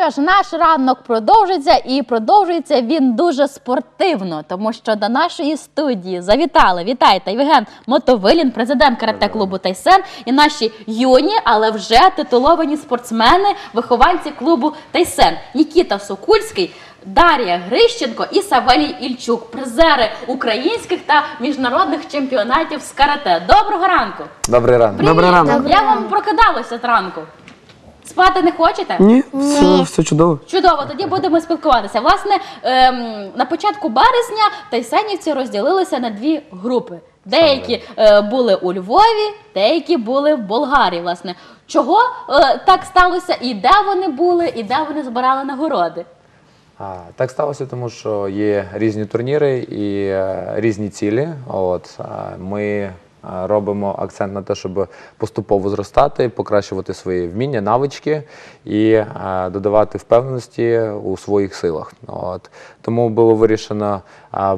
що ж, наш ранок продовжується і продовжується він дуже спортивно, тому що до нашої студії завітали. Вітайте, Євген Мотовилін, президент карате клубу Тайсен, і наші юні, але вже титуловані спортсмени, вихованці клубу Тайсен Нікіта Сокульський. Дар'я Грищенко і Савелій Ільчук, призери українських та міжнародних чемпіонатів з карате. Доброго ранку! Добрий ранок. Добрий ранок. Я вам прокидалася зранку. Спати не хочете? Ні, все, все чудово. Чудово, тоді будемо спілкуватися. Власне, ем, на початку березня тайсенівці розділилися на дві групи. Деякі е, були у Львові, деякі були в Болгарії. Власне, чого е, так сталося, і де вони були, і де вони збирали нагороди? А, так сталося, тому що є різні турніри і е, різні цілі. От а, ми робимо акцент на те, щоб поступово зростати, покращувати свої вміння, навички і додавати впевненості у своїх силах. От тому було вирішено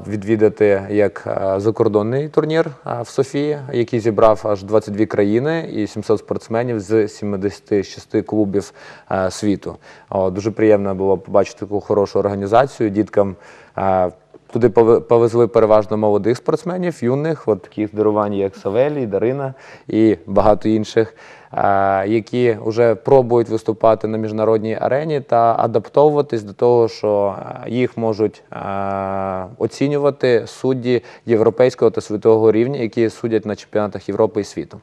відвідати як закордонний турнір в Софії, який зібрав аж 22 країни і 700 спортсменів з 76 клубів світу. Дуже приємно було побачити таку хорошу організацію діткам. Туди пове- повезли переважно молодих спортсменів, юних, от таких дарувань, як Савелій, Дарина і багато інших, які вже пробують виступати на міжнародній арені та адаптовуватись до того, що їх можуть оцінювати судді європейського та світового рівня, які судять на чемпіонатах Європи і світу.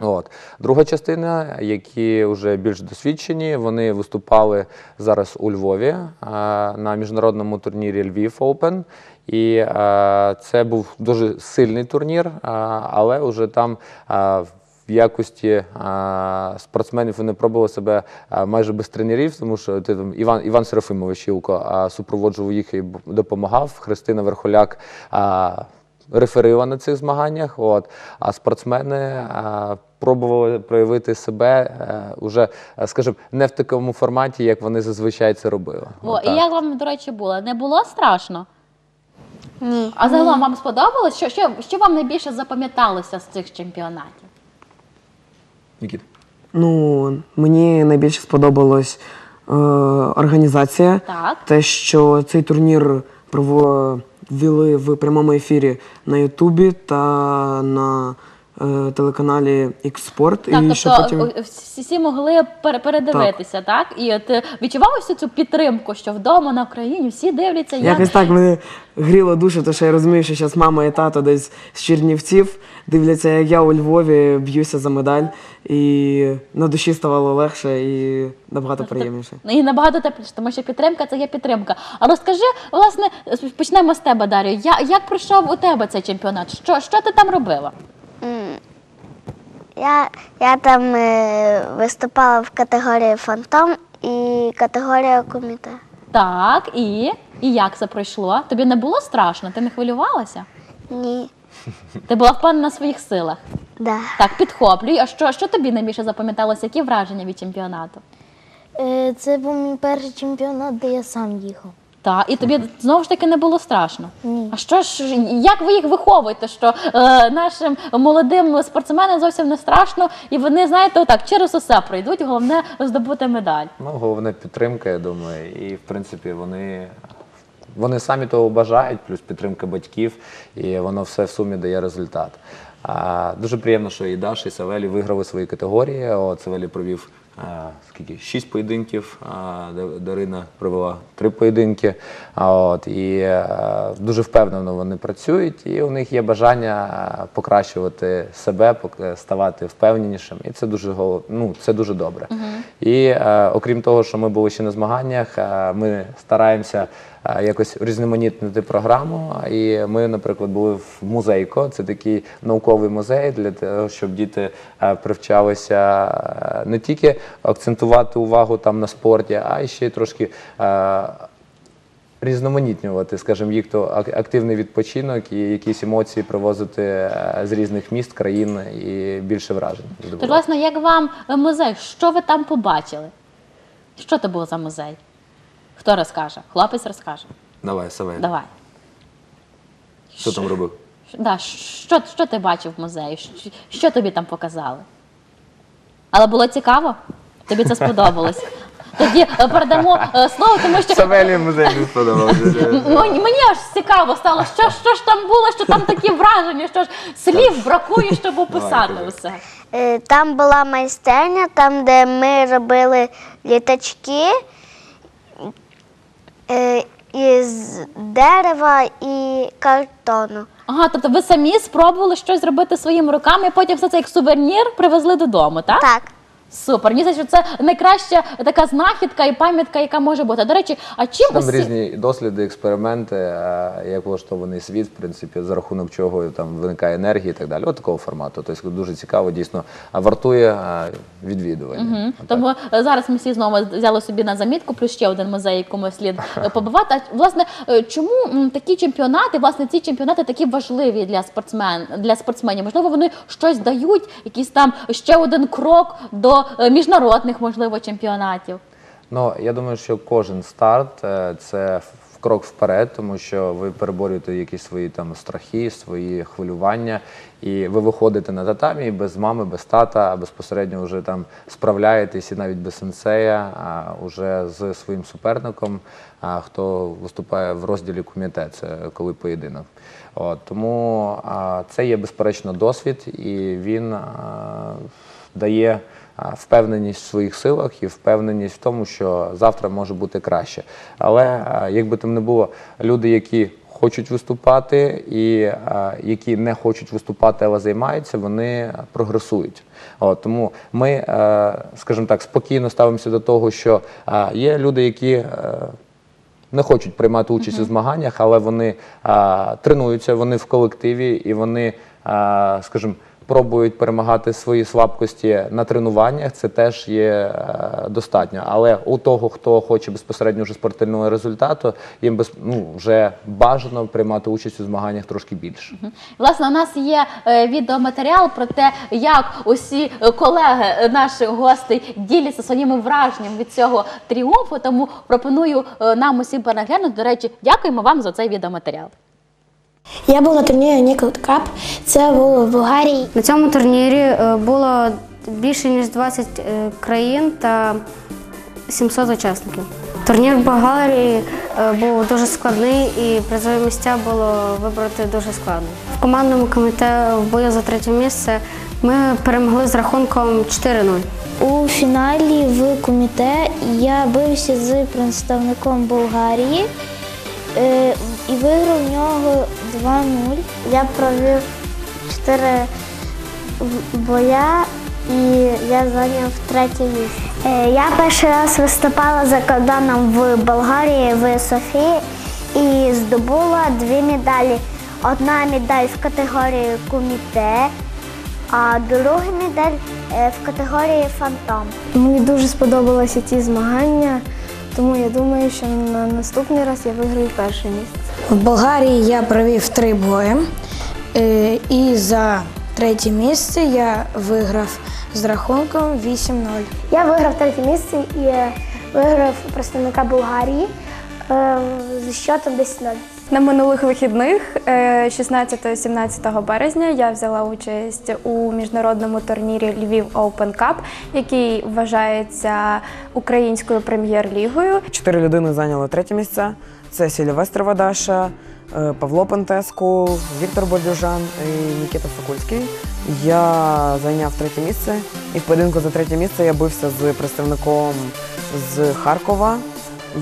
От. Друга частина, які вже більш досвідчені, вони виступали зараз у Львові а, на міжнародному турнірі Львів Open. І а, це був дуже сильний турнір, а, але вже там. а, в якості а, спортсменів вони пробували себе майже без тренерів, тому що ти там Іван Іван Серафимович а, супроводжував їх і допомагав. Христина Верхоляк а, реферила на цих змаганнях. От а спортсмени а, пробували проявити себе е, уже, е, скажімо, не в такому форматі, як вони зазвичай це робили. О, і як вам, до речі, було? Не було страшно? Ні. А загалом вам сподобалось? Що, що, що вам найбільше запам'яталося з цих чемпіонатів? Нікіт. Ну, мені найбільше сподобалась е, організація. Так. Те, що цей турнір провели в прямому ефірі на Ютубі та на е, телеканалі X-Sport. Так, і що тобто потім... е, всі могли пере- передивитися, так? І от е, відчував ось цю підтримку, що вдома на Україні всі дивляться, як Якось так мене гріло душу, тому що я розумію, що зараз мама і тато десь з Чернівців дивляться, як я у Львові б'юся за медаль, і на душі ставало легше і набагато приємніше. Ну, І набагато тепліше, тому що підтримка це є підтримка. А розкажи, власне, почнемо з тебе, Дар'ю. Я, як пройшов у тебе цей чемпіонат? Що, що ти там робила? Я, я там е, виступала в категорії фантом і категорія коміте. Так, і, і як це пройшло? Тобі не було страшно? Ти не хвилювалася? Ні. Ти була впевнена в своїх силах. Да. Так, підхоплюй. А що, що тобі найбільше запам'яталося? Які враження від чемпіонату? Е, Це був мій перший чемпіонат, де я сам їхав. Так, і тобі знову ж таки не було страшно. Ні. А що ж, як ви їх виховуєте? Що е, нашим молодим спортсменам зовсім не страшно, і вони, знаєте, отак через усе пройдуть, головне здобути медаль. Ну, головне підтримка, я думаю. І в принципі вони, вони самі того бажають, плюс підтримка батьків, і воно все в сумі дає результат. А, дуже приємно, що і Даша, і Савелі виграли свої категорії. От Савелі провів скільки? Шість поєдинків, Дарина провела три поєдинки. От, і е, дуже впевнено вони працюють, і у них є бажання е, покращувати себе, пок- ставати впевненішим. І це дуже ну, це дуже добре. І е, окрім того, що ми були ще на змаганнях, е, ми стараємося е, якось різноманітнити програму. І ми, наприклад, були в музейко. Це такий науковий музей для того, щоб діти е, привчалися е, не тільки акцентувати увагу там на спорті, а й ще й трошки. е, Різноманітнювати, скажімо, їх то активний відпочинок і якісь емоції привозити е, з різних міст, країн і більше вражень. Тож, власне, як вам е, музей? Що ви там побачили? Що це був за музей? Хто розкаже? Хлопець розкаже. Давай, Савель. Давай. Що там робив? Да, що, що ти бачив в музеї? Що, що тобі там показали? Але було цікаво? Тобі це сподобалось? тоді е, передамо е, слово, тому що Савелій музей не сподобався. Мені, аж цікаво стало, що, що ж там було, що там такі враження, що ж слів бракує, щоб описати все. Е, Там була майстерня, там, де ми робили літачки із дерева і картону. Ага, тобто ви самі спробували щось зробити своїми руками, і потім все це як сувенір привезли додому, так? Так. Супер. Мені здається, що це найкраща така знахідка і пам'ятка, яка може бути. До речі, а чим Там усі... різні досліди, експерименти, е, як влаштований світ, в принципі, за рахунок чого там виникає енергія і так далі. От такого формату. Тобто дуже цікаво, дійсно а вартує е, відвідування. Отак. Тому е, зараз ми всі знову взяли собі на замітку, плюс ще один музей, якому слід побувати. А власне, чому такі чемпіонати, власне, ці чемпіонати такі важливі для спортсмен для спортсменів? Можливо, вони щось дають, якийсь там ще один крок до е, міжнародних, можливо, чемпіонатів. Ну, я думаю, що кожен старт е, це крок вперед, тому що ви переборюєте якісь свої там страхи, свої хвилювання, і ви виходите на татамі без мами, без тата, безпосередньо вже там справляєтесь і навіть без сенсея, а вже з своїм суперником, а, хто виступає в розділі куміте, це коли поєдинок. От, тому а, це є безперечно досвід, і він а, дає впевненість в своїх силах і впевненість в тому, що завтра може бути краще. Але а, як би там не було, люди, які хочуть виступати, і а, які не хочуть виступати, але займаються, вони прогресують. От, тому ми, е, скажімо так, спокійно ставимося до того, що а, є люди, які. е, не хочуть приймати участь у змаганнях, але вони а, тренуються, вони в колективі і вони, а, скажімо, пробують перемагати свої слабкості на тренуваннях. Це теж є е, достатньо. Але у того, хто хоче безпосередньо вже спортивного результату, їм без, ну, вже бажано приймати участь у змаганнях трошки більше. Власне, у нас є е, відеоматеріал про те, як усі колеги е, наших гостей діляться своїми враженнями від цього тріумфу. Тому пропоную нам усім переглянути. До речі, дякуємо вам за цей відеоматеріал. Я був на турнірі Nickel Cup. Це було в Болгарії. На цьому турнірі е, було більше ніж 20 е, країн та 700 учасників. Турнір в Болгарії е, був дуже складний і призові місця було вибрати дуже складно. В командному комітеті в бою за третє місце ми перемогли з рахунком 4-0. У фіналі в коміте я бився з представником Болгарії і виграв в нього 2-0. Я провів чотири боя і я зайняв третє місце. Е, Я перший раз виступала за кордоном в Болгарії в Софії і здобула дві медалі. Одна медаль в категорії куміте, а друга медаль е, в категорії фантом. Мені дуже сподобалися ці змагання, тому я думаю, що на наступний раз я виграю перше місце. В Болгарії я провів три бої, е, і за третє місце я виграв з рахунком 8-0. Я виграв третє місце і е, виграв представника Болгарії з счетом 10-0. На минулих вихідних, е, 16-17 березня, я взяла участь у міжнародному турнірі Львів Open Cup, який вважається українською прем'єр-лігою. Чотири людини зайняли третє місце. Це Сільвестр Вадаша, е, Павло Пантеску, Віктор Бордюжан і Нікіта Сокульський. Я зайняв третє місце. І в поєдинку за третє місце я бився з представником з Харкова.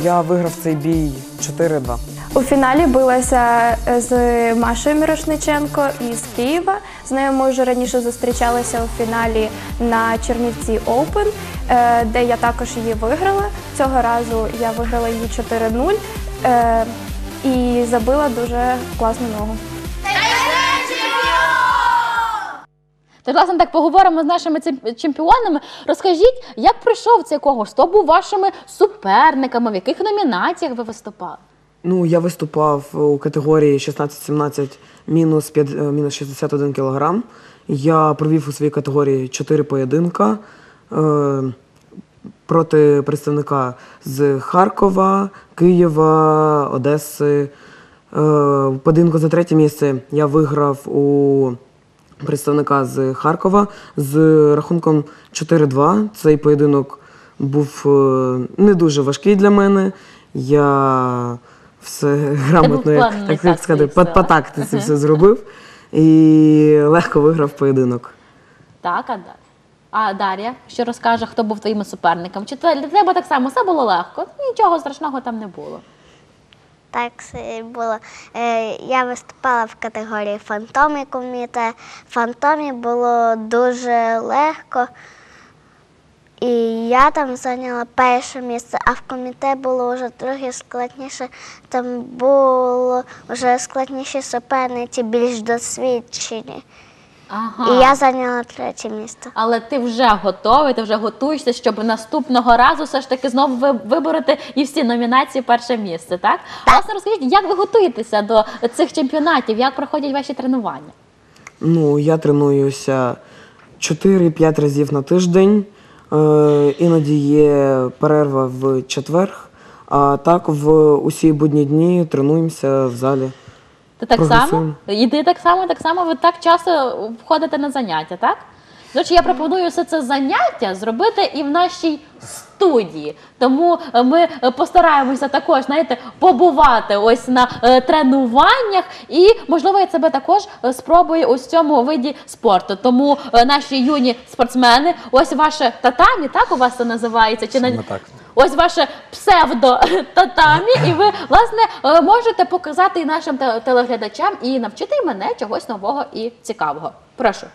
Я виграв цей бій 4-2. У фіналі билася е, з Машою Мірошниченко із Києва. З нею ми вже раніше зустрічалися у фіналі на Чернівці Open, е, де я також її виграла. Цього разу я виграла її 4-0 е, і забила дуже класну ногу. Тож, власне, так поговоримо з нашими чемпіонами. Розкажіть, як пройшов цей конкурс? Хто був вашими суперниками? В яких номінаціях ви виступали? Ну, я виступав у категорії 16-17 мінус, 5, е, 61 кг. Я провів у своїй категорії 4 поєдинка е, проти представника з Харкова, Києва, Одеси. Е, поєдинку за третє місце я виграв у представника з Харкова з рахунком 4-2. Цей поєдинок був е, не дуже важкий для мене. Я все грамотно, як, як так, сказати, по, по тактиці все зробив і легко виграв поєдинок. Так, а, Да- а Дар'я, що розкаже, хто був твоїми суперниками? Чи для тебе так само все було легко? Нічого страшного там не було. Так було. Е, Я виступала в категорії фантомі коміте. Фантомі було дуже легко. І я там зайняла перше місце, а в коміте було вже трохи складніше. Там було вже складніші суперниці, більш досвідчені. Ага. І я зайняла третє місце. Але ти вже готовий, ти вже готуєшся, щоб наступного разу все ж таки знову ви- вибороти і всі номінації перше місце, так? Власне, розкажіть, як ви готуєтеся до цих чемпіонатів, як проходять ваші тренування? Ну, я тренуюся 4-5 разів на тиждень. Е, іноді є перерва в четвер. А так в усі будні дні тренуємося в залі. Ти так само? І ти так само, так само, ви так часто входите на заняття, так? До речі, я пропоную все це заняття зробити і в нашій студії. Тому е, ми е, постараємося також, знаєте, побувати ось на е, тренуваннях, і можливо я себе також спробую ось в цьому виді спорту. Тому наші юні спортсмени, ось ваше татамі, так у вас це називається? Чи Саме так. Ось ваше псевдо татамі, і ви власне е, можете показати і нашим телеглядачам і навчити мене чогось нового і цікавого. Прошу.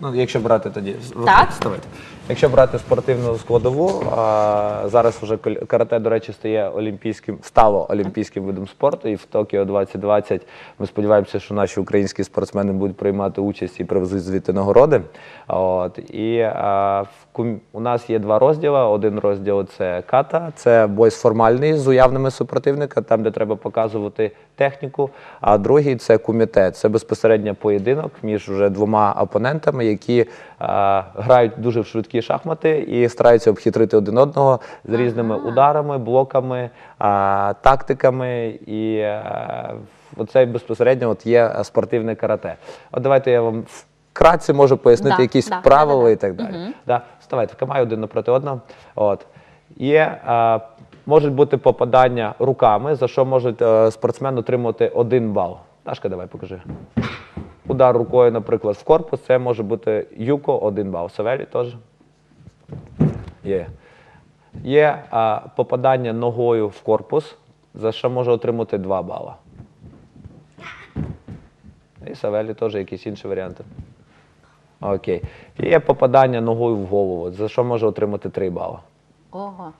Ну, якщо брати тоді, Так. вставайте. Якщо брати спортивну складову, а, зараз вже карате, до речі, стає олімпійським, стало олімпійським видом спорту, і в Токіо 2020 ми сподіваємося, що наші українські спортсмени будуть приймати участь і привезуть звідти нагороди. От і а, в у нас є два розділи. Один розділ це ката, це бой формальний з уявними супротивника, там де треба показувати техніку. А другий це куміте. Це безпосередньо поєдинок між вже двома опонентами, які а, грають дуже в швидкі шахмати і стараються обхитрити один одного з різними ударами, блоками, а, тактиками. І а, оце безпосередньо от є спортивне карате. От давайте я вам вкратце можу пояснити Да, якісь да, правила да-да-да. і так далі. Да? Вставайте, вкамай один напроти одного. От. Є, а, можуть бути попадання руками, за що може е, спортсмен отримати один бал. Дашка, давай покажи. Удар рукою, наприклад, в корпус, це може бути юко, один бал. Савелі теж. Є. Є а, попадання ногою в корпус, за що може отримати два бала. І Савелі теж якісь інші варіанти. Окей. Є попадання ногою в голову, за що може отримати 3 бали. Ого.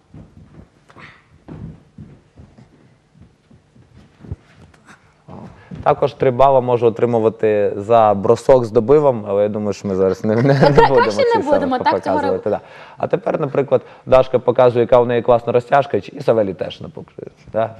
Також 3 бали може отримувати за бросок з добивом, але я думаю, що ми зараз не, не, не будемо краще не будемо, так, цього показувати. Да. А тепер, наприклад, Дашка показує, яка в неї класна розтяжка, і Савелі теж не. Да?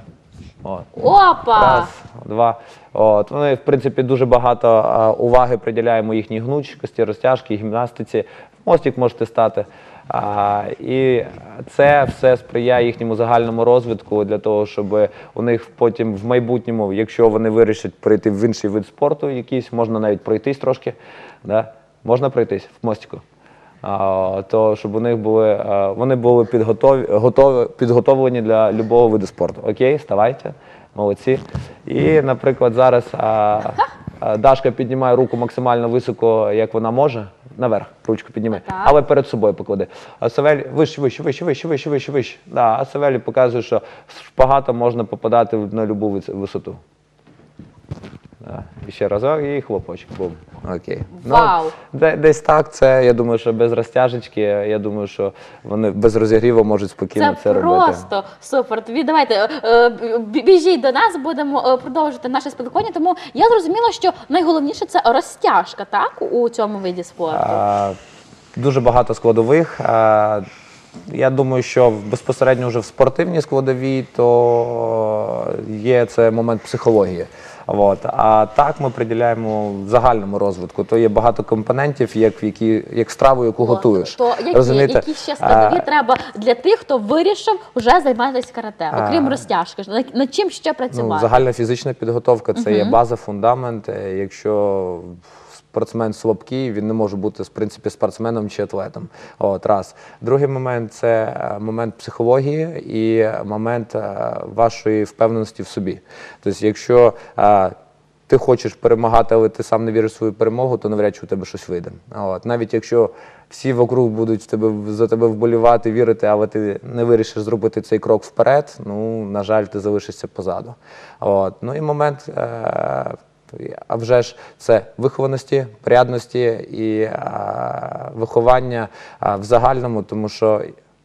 От. Опа! Раз, два. От. Ми, в принципі, дуже багато а, уваги приділяємо їхній гнучкості, розтяжки, гімнастиці. Мостик можете стати. А, і це все сприяє їхньому загальному розвитку для того, щоб у них потім в майбутньому, якщо вони вирішать прийти в інший вид спорту, якийсь, можна навіть пройтись трошки. Да? Можна пройтись в мостику. А, то щоб у них були, вони були підготові, готові, підготовлені для любого виду спорту. Окей, вставайте, молодці. І, наприклад, зараз а, а, Дашка піднімає руку максимально високо, як вона може. Наверх, ручку підніми, Так. але перед собою поклади. А Савель вище, вище, вище, вище, вище, вище, вище. Да, а Савелі показує, що шпагатом можна попадати в- на будь-яку висоту. Ще разок, і хлопочок. Бум. Окей. Вау. Ну, де- десь так. Це я думаю, що без розтяжечки. Я думаю, що вони без розігріву можуть спокійно це, Це робити. просто супер. Тобі давайте е, е, бі- біжіть до нас, будемо е, продовжувати наше спілкування. Тому я зрозуміла, що найголовніше це розтяжка, так у цьому виді спорту. А, дуже багато складових. А, я думаю, що безпосередньо вже в спортивній складовій, то є це момент психології. От. А так ми приділяємо загальному розвитку. То є багато компонентів, як які як страву, яку готуєш. То які, Розумієте? які ще складові А, треба для тих, хто вирішив вже займатися карате, окрім А. розтяжки? Над, над чим ще Ну, працювати? загальна фізична підготовка це є база, фундамент. Е, Якщо спортсмен слабкий, він не може бути в принципі спортсменом чи атлетом. От раз. Другий момент це е, момент психології і момент е, вашої впевненості в собі. Тобто, якщо е, ти хочеш перемагати, але ти сам не віриш в свою перемогу, то навряд чи у тебе щось вийде. От. Навіть якщо всі вокруг будуть в тебе, за тебе вболівати, вірити, але ти не вирішиш зробити цей крок вперед, ну, на жаль, ти залишишся позаду. От. Ну і момент. А вже ж це вихованості, порядності і е, виховання е, в загальному, тому що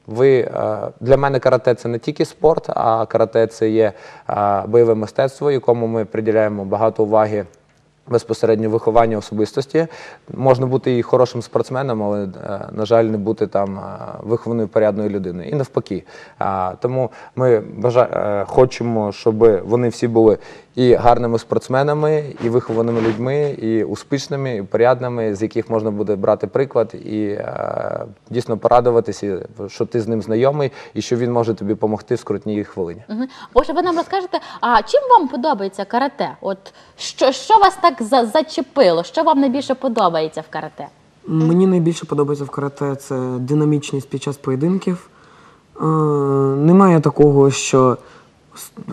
ви е, для мене карате це не тільки спорт, а карате це є бойове мистецтво, якому ми приділяємо багато уваги. Безпосередньо виховання особистості можна бути і хорошим спортсменом, але, на жаль, не бути там вихованою порядною людиною. І навпаки. Тому ми хочемо, щоб вони всі були і гарними спортсменами, і вихованими людьми, і успішними, і порядними, з яких можна буде брати приклад і е, дійсно порадуватися, що ти з ним знайомий і що він може тобі допомогти в скрутній хвилині. Мгм. Боже, ви нам розкажете, а чим вам подобається карате? От що, що вас так за, зачепило? Що вам найбільше подобається в карате? Мені найбільше подобається в карате це динамічність під час поєдинків. Е, немає такого, що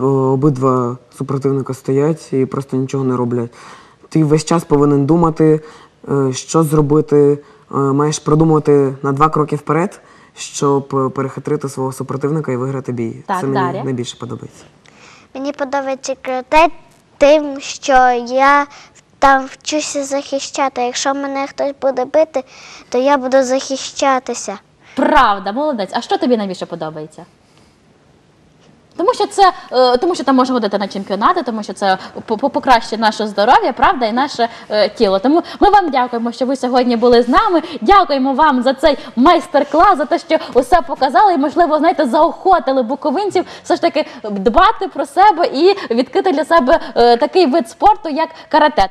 обидва супротивника стоять і просто нічого не роблять. Ти весь час повинен думати, е, що зробити, е, маєш продумувати на два кроки вперед, щоб е, перехитрити свого супротивника і виграти бій. Так, це мені Дар'я? найбільше подобається. Мені подобається карате тим, що я там вчуся захищати. Якщо мене хтось буде бити, то я буду захищатися. Правда, молодець. А що тобі найбільше подобається? Тому що це е, тому, що там можна ходити на чемпіонати, тому що це по- по- покращує наше здоров'я, правда, і наше е, тіло. Тому ми вам дякуємо, що ви сьогодні були з нами. Дякуємо вам за цей майстер-клас, за те, що усе показали, і можливо, знаєте, заохотили буковинців все ж таки дбати про себе і відкрити для себе е, такий вид спорту, як карате.